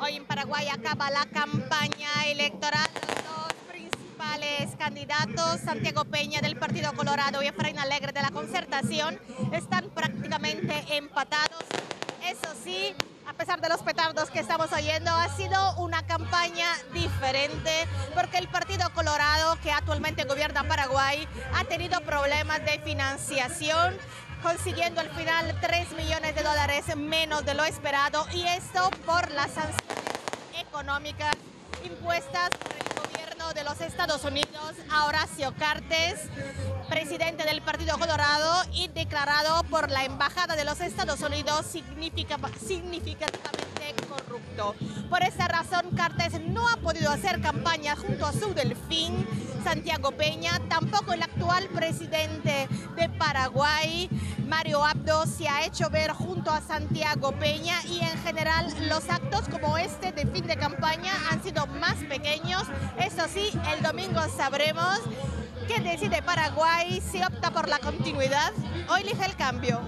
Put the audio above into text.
Hoy en Paraguay acaba la campaña electoral. Los dos principales candidatos, Santiago Peña del Partido Colorado y Efraín Alegre de la Concertación, están prácticamente empatados. Eso sí, a pesar de los petardos que estamos oyendo, ha sido una campaña diferente porque el Partido Colorado, que actualmente gobierna Paraguay, ha tenido problemas de financiación consiguiendo al final 3 millones de dólares menos de lo esperado y esto por las sanciones económicas impuestas por el gobierno de los Estados Unidos a Horacio Cartes, presidente del Partido Colorado y declarado por la Embajada de los Estados Unidos significativamente corrupto. Por esa razón, Cartes no ha podido hacer campaña junto a su delfín, Santiago Peña, tampoco el actual presidente de Paraguay, Mario Abdo, se ha hecho ver junto a Santiago Peña y en general los actos como este de fin de campaña han sido más pequeños. Eso sí, el domingo sabremos qué decide Paraguay, si opta por la continuidad o elige el cambio.